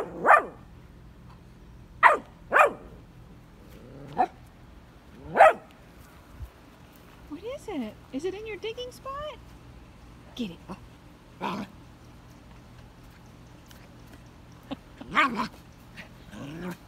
What is it? Is it in your digging spot? Get it. Mama.